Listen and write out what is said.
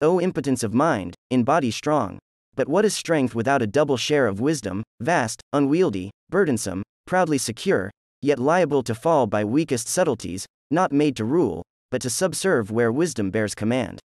O impotence of mind, in body strong. But what is strength without a double share of wisdom, vast, unwieldy, burdensome, proudly secure, yet liable to fall by weakest subtleties, not made to rule, but to subserve where wisdom bears command?